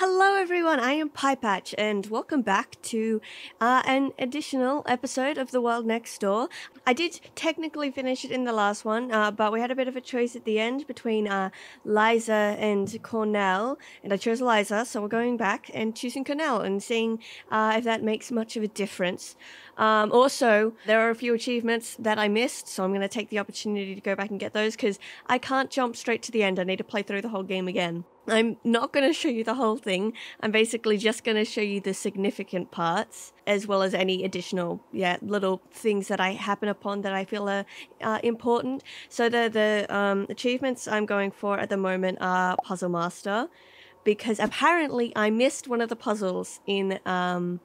Hello, everyone. I am Piepatch, and welcome back to uh, an additional episode of The World Next Door. I did technically finish it in the last one, uh, but we had a bit of a choice at the end between uh, Liza and Cornell, and I chose Liza, so we're going back and choosing Cornell and seeing uh, if that makes much of a difference. Um, also, there are a few achievements that I missed, so I'm going to take the opportunity to go back and get those because I can't jump straight to the end. I need to play through the whole game again. I'm not going to show you the whole thing. I'm basically just going to show you the significant parts as well as any additional, yeah, little things that I happen upon that I feel are important. So the the um, achievements I'm going for at the moment are Puzzle Master, because apparently I missed one of the puzzles in um,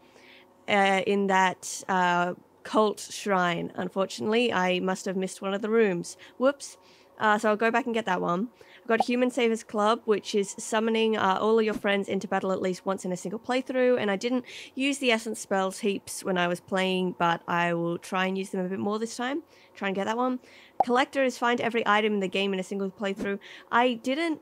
uh, in that. Uh, cult shrine. Unfortunately, I must have missed one of the rooms. Whoops. Uh, so I'll go back and get that one. I've got Human Savers Club, which is summoning uh, all of your friends into battle at least once in a single playthrough. And I didn't use the essence spells heaps when I was playing, but I will try and use them a bit more this time. Try and get that one. Collector is find every item in the game in a single playthrough. I didn't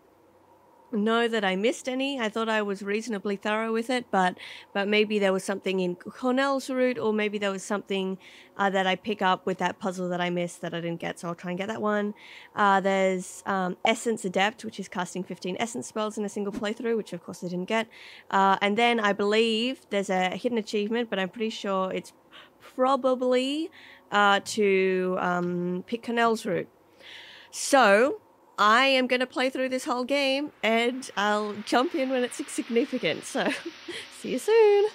know that I missed any. I thought I was reasonably thorough with it, but but maybe there was something in Cornell's route, or maybe there was something uh, that I pick up with that puzzle that I missed that I didn't get. So I'll try and get that one. Uh, there's um, Essence Adept, which is casting 15 Essence spells in a single playthrough, which of course I didn't get. Uh, and then I believe there's a hidden achievement, but I'm pretty sure it's probably uh, to um, pick Cornell's route. So I am going to play through this whole game and I'll jump in when it's significant. So, see you soon.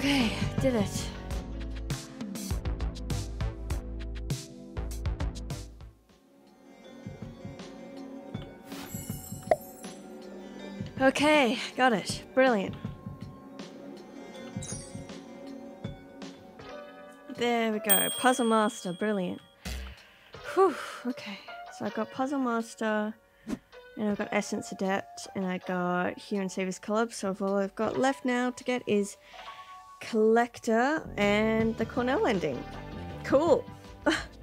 Okay, did it. Okay, got it. Brilliant. There we go. Puzzle Master. Brilliant. Whew. Okay. So I've got Puzzle Master, and I've got Essence Adept, and I got Human Savers Club. So all I've got left now to get is Collector and the Cornell ending. Cool.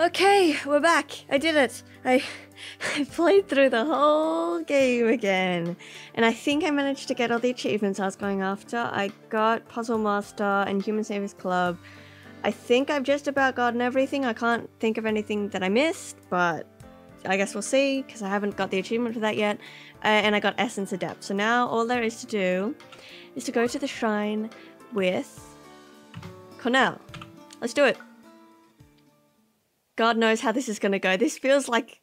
Okay, we're back. I did it. I, I played through the whole game again. And I think I managed to get all the achievements I was going after. I got Puzzle Master and Human Savers Club. I think I've just about gotten everything. I can't think of anything that I missed, but I guess we'll see because I haven't got the achievement for that yet. Uh, and I got Essence Adept. So now all there is to do is to go to the shrine with Cornell. Let's do it. God knows how this is going to go. This feels like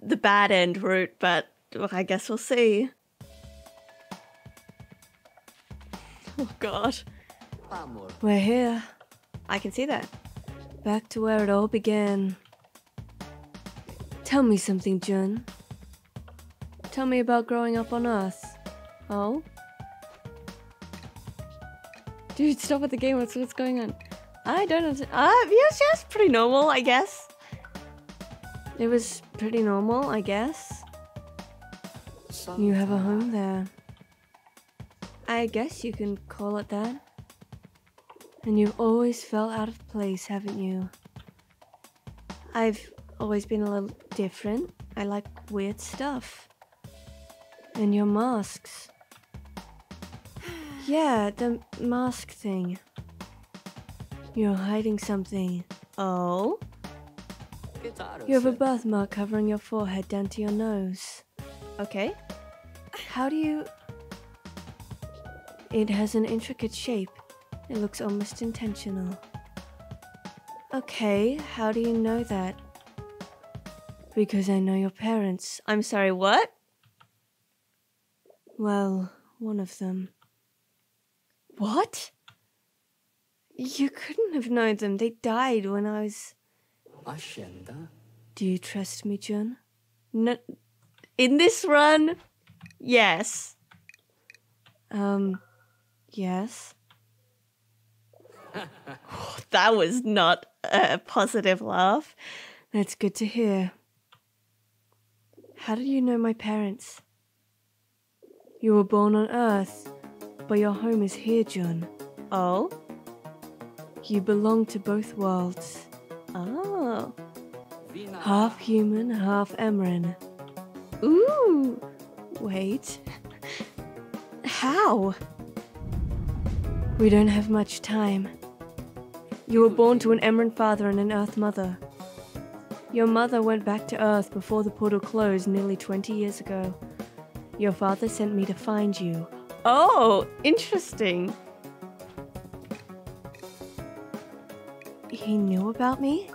the bad end route, but I guess we'll see. Oh god. We're here. I can see that. Back to where it all began. Tell me something, Jun. Tell me about growing up on Earth. Oh? Dude, stop with the game. What's, what's going on? I don't know. Uh, yes, yes, pretty normal, I guess. It was pretty normal, I guess. You have a home there. I guess you can call it that. And you've always felt out of place, haven't you? I've always been a little different. I like weird stuff. And your masks. Yeah, the mask thing. You're hiding something. Oh? You have a birthmark covering your forehead down to your nose. Okay. How do you... It has an intricate shape. It looks almost intentional. Okay, how do you know that? Because I know your parents. I'm sorry, what? Well, one of them. What? You couldn't have known them. They died when I was. Ashenda. Do you trust me, Jun? No. In this run, yes. Um, yes. that was not a positive laugh. That's good to hear. How do you know my parents? You were born on Earth, but your home is here, Jun. Oh? You belong to both worlds. Oh. Half human, half Emran. Ooh. Wait. How? We don't have much time. You were born to an Emran father and an Earth mother. Your mother went back to Earth before the portal closed nearly 20 years ago. Your father sent me to find you. Oh, interesting. He knew about me?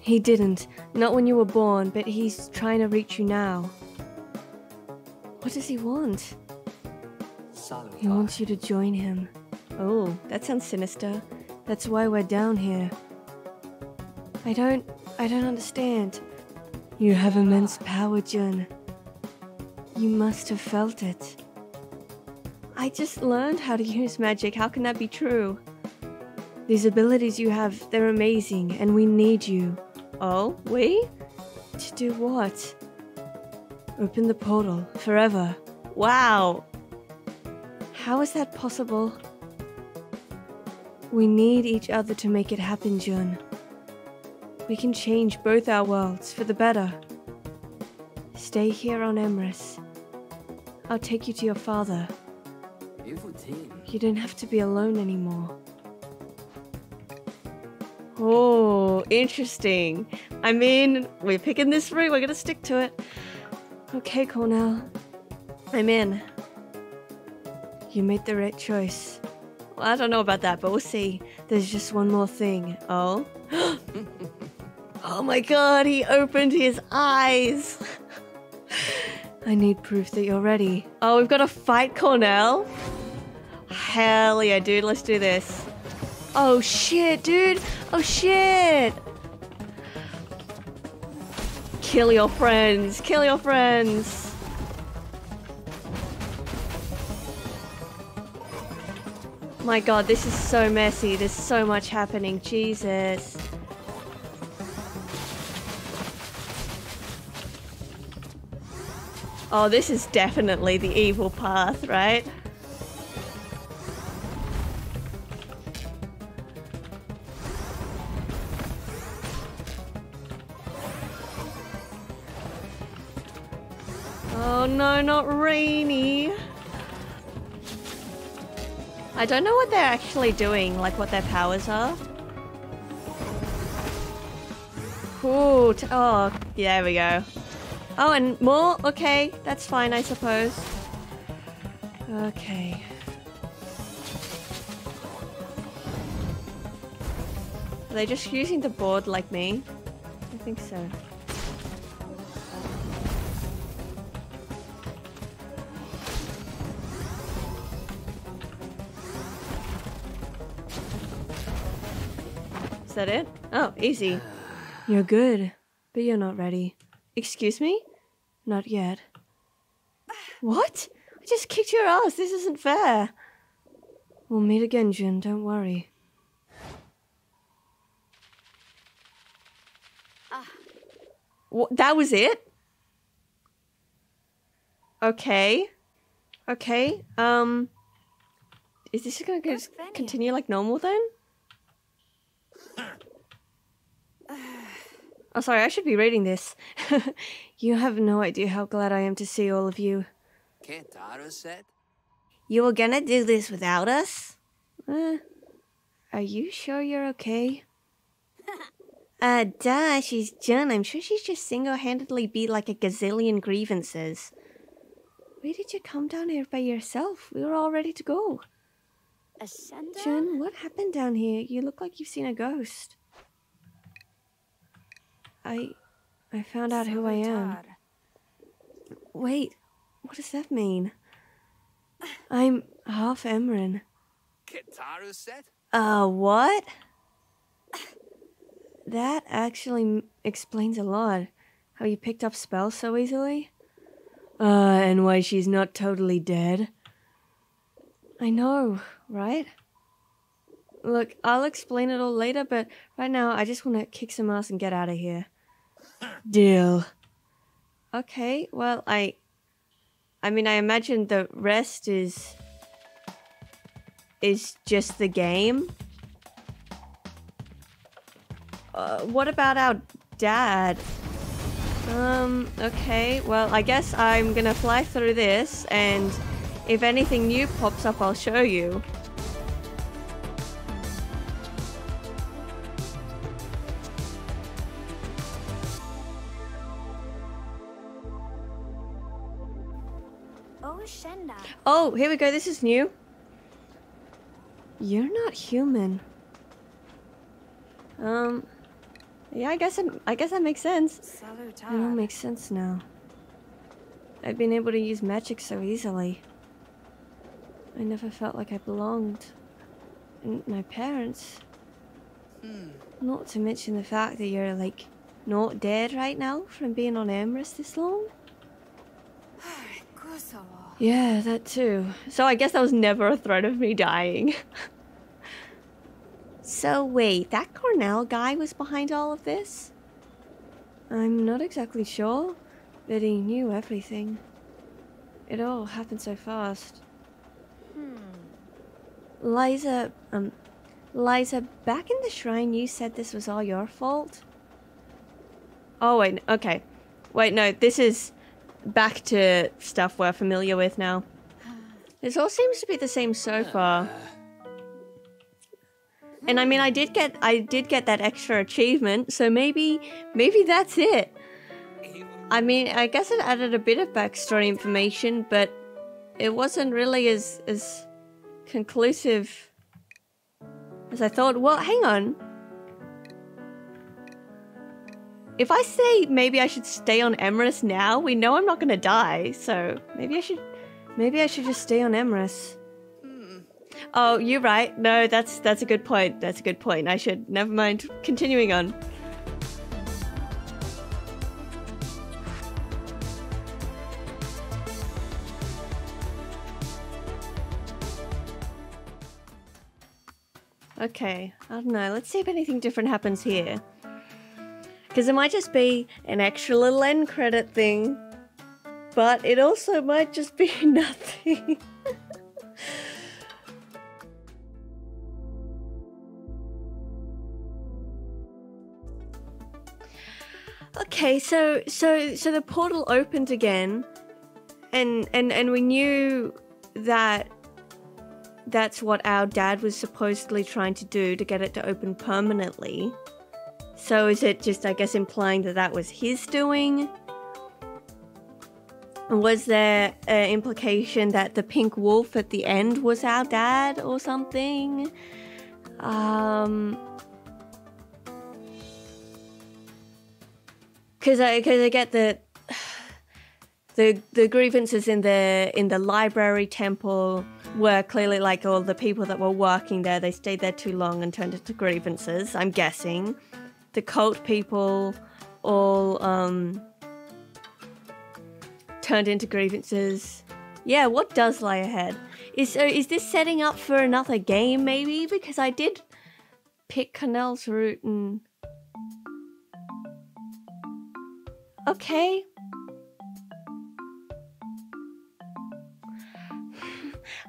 He didn't. Not when you were born, but he's trying to reach you now. What does he want? He wants you to join him. Oh, that sounds sinister. That's why we're down here. I don't... I don't understand. You have immense power, Jun. You must have felt it. I just learned how to use magic. How can that be true? These abilities you have, they're amazing, and we need you. Oh, we? To do what? Open the portal forever. Wow. How is that possible? We need each other to make it happen, Jun. We can change both our worlds for the better. Stay here on Emrys. I'll take you to your father. You don't have to be alone anymore. Oh, interesting. I mean, we're picking this route, we're gonna stick to it. Okay, Cornell. I'm in. You made the right choice. Well, I don't know about that, but we'll see. There's just one more thing. Oh? oh my god, he opened his eyes! I need proof that you're ready. Oh, we've got to fight Cornell? Hell yeah, dude, let's do this. Oh shit, dude! Oh shit! Kill your friends! Kill your friends! My god, this is so messy. There's so much happening. Jesus. Oh, this is definitely the evil path, right? I don't know what they're actually doing, like what their powers are. T- oh, there we go. Oh, and more? Okay, that's fine, I suppose. Okay. Are they just using the board like me? I think so. That it? Oh, easy. You're good, but you're not ready. Excuse me? Not yet. What? I just kicked your ass. This isn't fair. We'll meet again, Jun. Don't worry. What, that was it? Okay. Okay. Um. Is this gonna go- continue like normal then? Oh, sorry, I should be reading this. you have no idea how glad I am to see all of you. Kentaro said. You were gonna do this without us? Uh, are you sure you're okay? uh, duh, she's done. I'm sure she's just single handedly beat like a gazillion grievances. Why did you come down here by yourself? We were all ready to go. Ascenda? Jun, what happened down here? You look like you've seen a ghost. I. I found out who I am. Salutar. Wait, what does that mean? I'm half Emran. Kentaro said. Uh, what? That actually m- explains a lot. How you picked up spells so easily. Uh, and why she's not totally dead. I know, right? Look, I'll explain it all later, but right now I just want to kick some ass and get out of here. Deal. Okay, well, I. I mean, I imagine the rest is. is just the game. Uh, what about our dad? Um, okay, well, I guess I'm gonna fly through this, and if anything new pops up, I'll show you. Oh, here we go, this is new. You're not human. Um, yeah, I guess it, I guess that makes sense. It all makes sense now. I've been able to use magic so easily. I never felt like I belonged. And my parents. Not to mention the fact that you're like not dead right now from being on Emrys this long. Yeah, that too. So I guess that was never a threat of me dying. so wait, that Cornell guy was behind all of this? I'm not exactly sure, but he knew everything. It all happened so fast. Hmm. Liza, um, Liza, back in the shrine you said this was all your fault? Oh wait, okay. Wait, no, this is back to stuff we're familiar with now. This all seems to be the same so far. And I mean I did get I did get that extra achievement, so maybe maybe that's it. I mean, I guess it added a bit of backstory information, but it wasn't really as as conclusive as I thought. Well, hang on. If I say maybe I should stay on Emrys now, we know I'm not going to die, so maybe I should maybe I should just stay on Emrys. Hmm. Oh, you're right. No, that's that's a good point. That's a good point. I should never mind. Continuing on. Okay, I don't know. Let's see if anything different happens here. Because it might just be an extra little end credit thing, but it also might just be nothing. okay, so so so the portal opened again, and and and we knew that that's what our dad was supposedly trying to do to get it to open permanently. So is it just, I guess, implying that that was his doing? Was there an implication that the pink wolf at the end was our dad or something? Um. Because I, cause I get the the the grievances in the in the library temple were clearly like all the people that were working there they stayed there too long and turned into grievances i'm guessing the cult people all um turned into grievances. Yeah what does lie ahead? Is so is this setting up for another game maybe? Because i did pick Cornell's route and okay.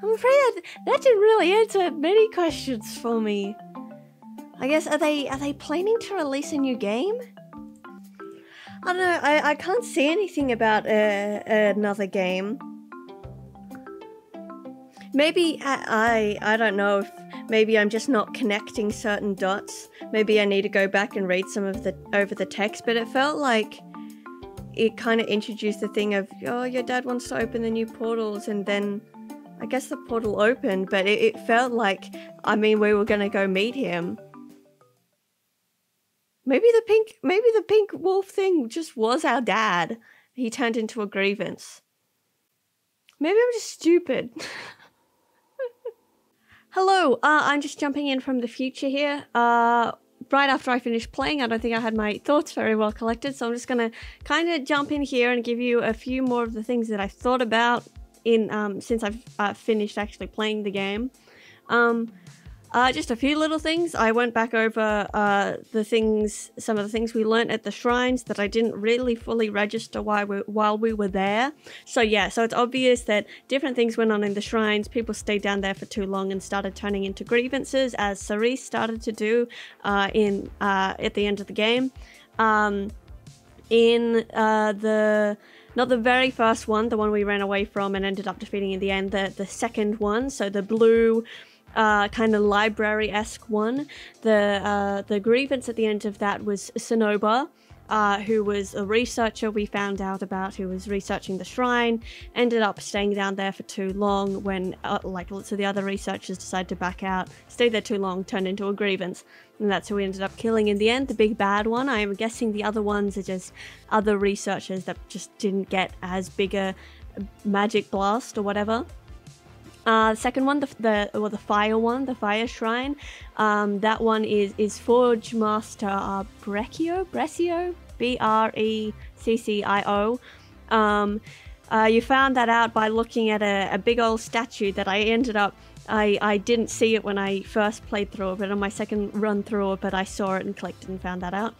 I'm afraid that, that didn't really answer many questions for me. I guess are they are they planning to release a new game? I don't know. I, I can't see anything about uh, another game. Maybe I, I I don't know if maybe I'm just not connecting certain dots. Maybe I need to go back and read some of the over the text. But it felt like it kind of introduced the thing of oh your dad wants to open the new portals and then I guess the portal opened, but it, it felt like, I mean, we were to go meet him. Maybe the pink, maybe the pink wolf thing just was our dad. He turned into a grievance. Maybe I'm just stupid. Hello, uh, I'm just jumping in from the future here. Uh, right after I finished playing, I don't think I had my thoughts very well collected, so I'm just gonna kind of jump in here and give you a few more of the things that I thought about in um, since I've uh, finished actually playing the game. Um, uh, just a few little things. I went back over uh, the things, some of the things we learnt at the shrines that I didn't really fully register while we, while we were there. So yeah, so it's obvious that different things went on in the shrines. People stayed down there for too long and started turning into grievances, as Cerise started to do uh, in uh, at the end of the game. Um, in uh, the not the very first one, the one we ran away from and ended up defeating in the end, the, the second one, so the blue uh, kind of library-esque one. The uh, the grievance at the end of that was Sonoba, uh, who was a researcher we found out about, who was researching the shrine, ended up staying down there for too long when, uh, like lots of the other researchers decided to back out, stayed there too long, turned into a grievance. And that's who we ended up killing in the end, the big bad one. I am guessing the other ones are just other researchers that just didn't get as big a magic blast or whatever. Uh, second one, the the or the fire one, the fire shrine. Um, that one is is Forge Master uh, Breccio, Breccio, B R E C C I O. Um, uh, you found that out by looking at a, a big old statue that I ended up. I, I didn't see it when I first played through it, but on my second run through it, but I saw it and clicked and found that out.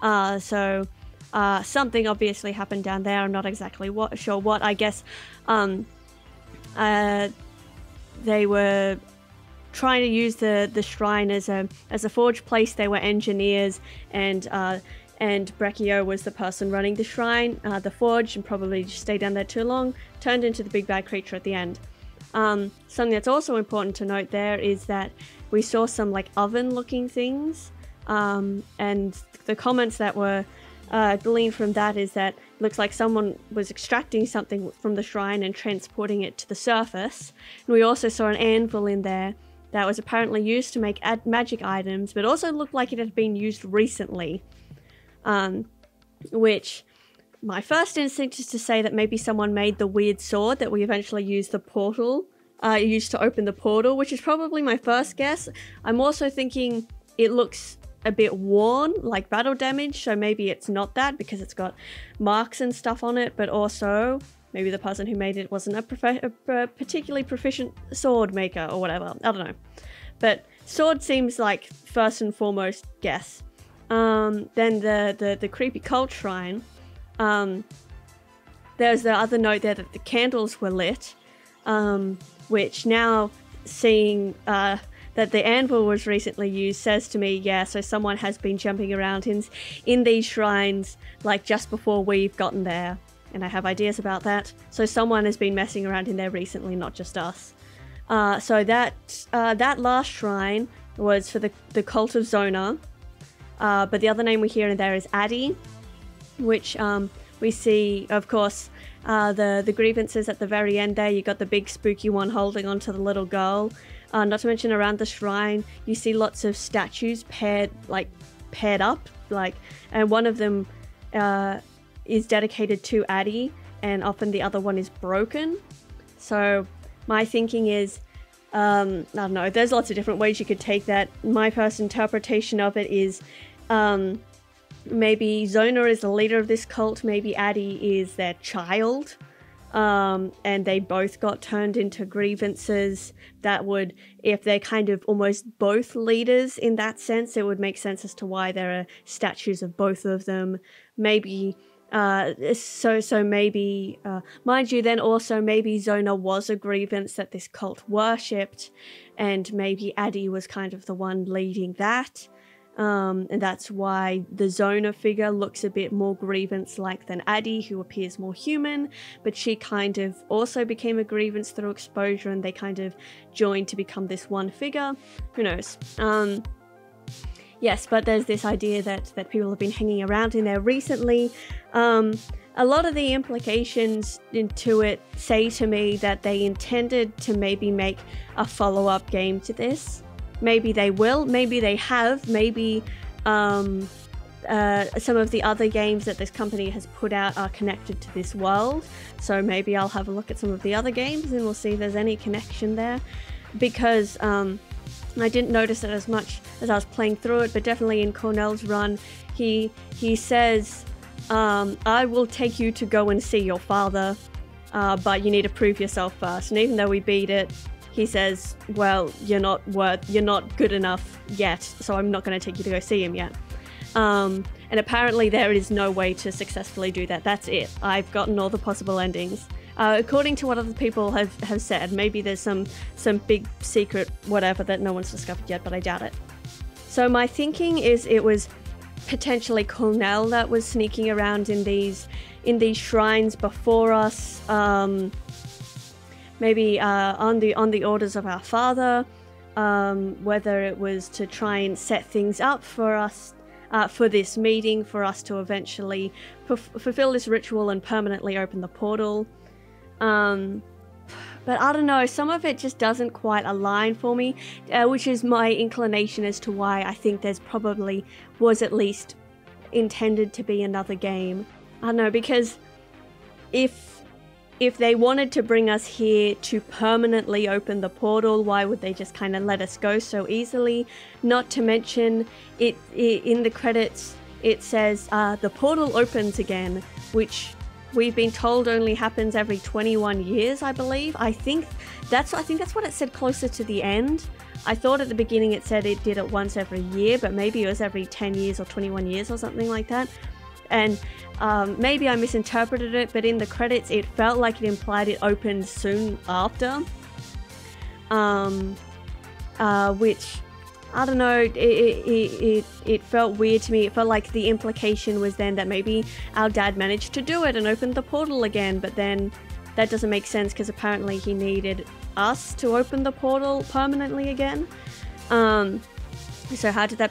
Uh, so uh, something obviously happened down there. I'm not exactly what, sure what. I guess um, uh, they were trying to use the, the shrine as a as a forge place. They were engineers, and uh, and Breccio was the person running the shrine, uh, the forge, and probably stayed down there too long. Turned into the big bad creature at the end. Um, something that's also important to note there is that we saw some like oven-looking things, um, and the comments that were uh, gleaned from that is that it looks like someone was extracting something from the shrine and transporting it to the surface. And we also saw an anvil in there that was apparently used to make ad- magic items, but also looked like it had been used recently. Um, which my first instinct is to say that maybe someone made the weird sword that we eventually used the portal, uh, used to open the portal, which is probably my first guess. I'm also thinking it looks a bit worn, like battle damage, so maybe it's not that because it's got marks and stuff on it, but also maybe the person who made it wasn't a, prof- a particularly proficient sword maker or whatever. I don't know. But sword seems like first and foremost guess. Um, then the, the, the creepy cult shrine. Um, there's the other note there that the candles were lit, um, which now seeing uh, that the anvil was recently used says to me, yeah, so someone has been jumping around in, in these shrines like just before we've gotten there. And I have ideas about that. So someone has been messing around in there recently, not just us. Uh, so that uh, that last shrine was for the, the cult of Zona. Uh, but the other name we hear in there is Addy, which um, we see, of course, uh, the the grievances at the very end. There, you got the big spooky one holding onto the little girl. Uh, not to mention around the shrine, you see lots of statues paired, like paired up, like, and one of them uh, is dedicated to Addie, and often the other one is broken. So my thinking is um, I don't know, there's lots of different ways you could take that. My first interpretation of it is um, maybe Zona is the leader of this cult, maybe Addie is their child. Um, and they both got turned into grievances that would, if they're kind of almost both leaders in that sense, it would make sense as to why there are statues of both of them. Maybe uh, so so maybe, uh, mind you, then also maybe Zona was a grievance that this cult worshipped, and maybe Addy was kind of the one leading that. Um, and that's why the Zona figure looks a bit more grievance like than Addy, who appears more human, but she kind of also became a grievance through exposure and they kind of joined to become this one figure. Who knows? Um, yes, but there's this idea that, that people have been hanging around in there recently. Um, a lot of the implications into it say to me that they intended to maybe make a follow up game to this. Maybe they will, maybe they have, maybe um, uh, some of the other games that this company has put out are connected to this world. So maybe I'll have a look at some of the other games and we'll see if there's any connection there. Because um, I didn't notice it as much as I was playing through it, but definitely in Cornell's run, he he says um, I will take you to go and see your father, uh, but you need to prove yourself first. And even though we beat it, he says, "Well, you're not worth, you're not good enough yet, so I'm not going to take you to go see him yet." Um, and apparently, there is no way to successfully do that. That's it. I've gotten all the possible endings. Uh, according to what other people have, have said, maybe there's some some big secret whatever that no one's discovered yet, but I doubt it. So my thinking is it was potentially Cornell that was sneaking around in these in these shrines before us. Um, maybe uh, on the on the orders of our father. Um, whether it was to try and set things up for us uh, for this meeting, for us to eventually fulfill this ritual and permanently open the portal. Um, but I don't know, some of it just doesn't quite align for me, uh, which is my inclination as to why I think there's probably was at least intended to be another game. I don't know because if if they wanted to bring us here to permanently open the portal, why would they just kind of let us go so easily? Not to mention, it, it in the credits it says uh, the portal opens again, which we've been told only happens every 21 years, I believe. I think that's I think that's what it said closer to the end. I thought at the beginning it said it did it once every year, but maybe it was every 10 years or 21 years or something like that. And um, maybe I misinterpreted it, but in the credits it felt like it implied it opened soon after. Um, uh, which I don't know, it, it, it, it felt weird to me. It felt like the implication was then that maybe our dad managed to do it and opened the portal again, but then that doesn't make sense because apparently he needed us to open the portal permanently again. Um, so how did that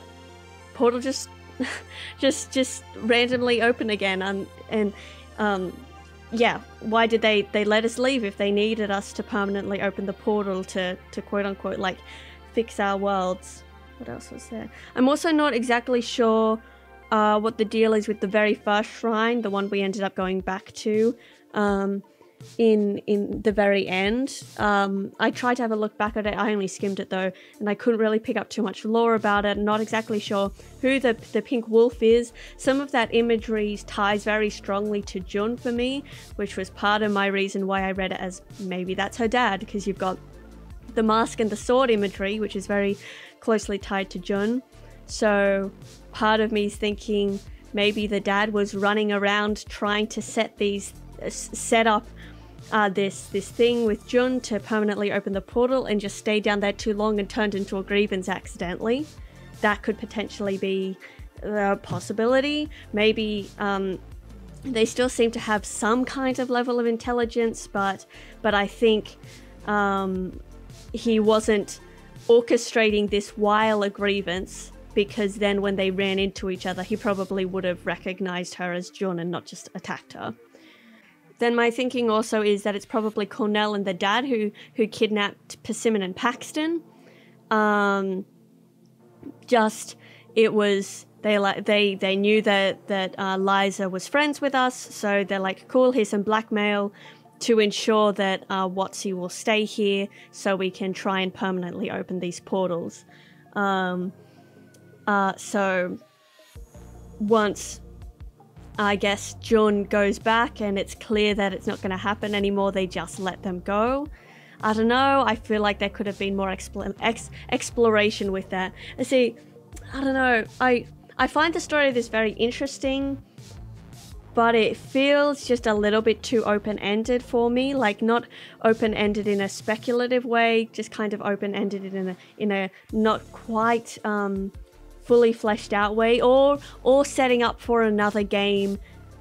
portal just just just randomly open again? And and um, yeah, why did they they let us leave if they needed us to permanently open the portal to to quote unquote like fix our worlds? What else was there? I'm also not exactly sure uh, what the deal is with the very first shrine, the one we ended up going back to. Um, in in the very end. Um, I tried to have a look back at it. I only skimmed it though, and I couldn't really pick up too much lore about it. Not exactly sure who the the pink wolf is. Some of that imagery ties very strongly to Jun for me, which was part of my reason why I read it as maybe that's her dad because you've got the mask and the sword imagery, which is very closely tied to Jun. So part of me is thinking maybe the dad was running around trying to set these set up uh, this this thing with Jun to permanently open the portal and just stay down there too long and turned into a grievance accidentally. That could potentially be a possibility. Maybe um, they still seem to have some kind of level of intelligence, but but I think um, he wasn't orchestrating this while a grievance because then when they ran into each other, he probably would have recognized her as Jun and not just attacked her. Then my thinking also is that it's probably Cornell and the dad who who kidnapped Persimmon and Paxton. Um, just it was they like they they knew that that uh, Liza was friends with us, so they're like, cool, here's some blackmail to ensure that uh, WotC will stay here, so we can try and permanently open these portals. Um, uh, so once I guess Jun goes back and it's clear that it's not going to happen anymore. They just let them go. I don't know. I feel like there could have been more expl- ex- exploration with that. And see, I don't know. I I find the story of this very interesting, but it feels just a little bit too open-ended for me. Like not open-ended in a speculative way, just kind of open-ended in a in a not quite um, fully fleshed out way or or setting up for another game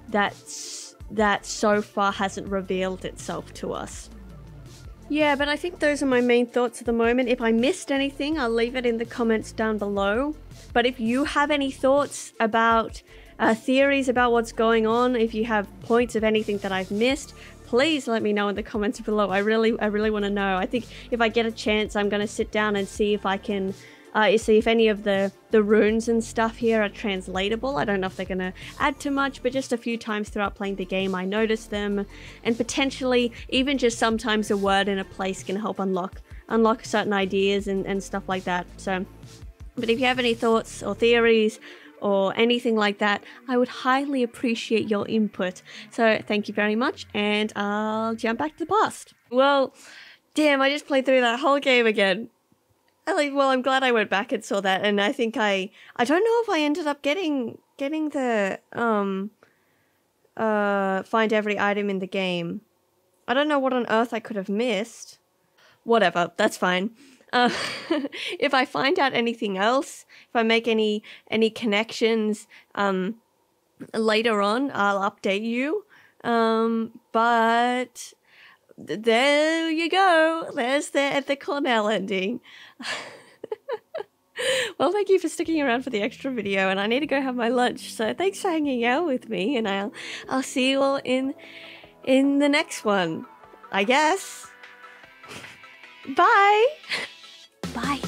that's that so far hasn't revealed itself to us. Yeah, but I think those are my main thoughts at the moment. If I missed anything, I'll leave it in the comments down below. But if you have any thoughts about uh, theories about what's going on, if you have points of anything that I've missed, please let me know in the comments below. I really, I really want to know. I think if I get a chance, I'm going to sit down and see if I can uh, you see if any of the, the runes and stuff here are translatable. I don't know if they're going to add too much, but just a few times throughout playing the game, I noticed them. And potentially, even just sometimes a word in a place can help unlock unlock certain ideas and, and stuff like that. So, but if you have any thoughts or theories or anything like that, I would highly appreciate your input. So thank you very much, and I'll jump back to the past. Well, damn, I just played through that whole game again. I like well I'm glad I went back and saw that and I think I I don't know if I ended up getting getting the um uh find every item in the game. I don't know what on earth I could have missed. Whatever, that's fine. Uh, if I find out anything else, if I make any any connections um later on, I'll update you. Um but there you go. There's the Cornell ending. well, thank you for sticking around for the extra video, and I need to go have my lunch. So thanks for hanging out with me, and I'll I'll see you all in in the next one. I guess. Bye. Bye.